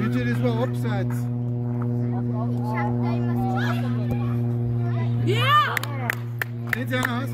Bitte, das war abseits. Ja! Sieht ja aus.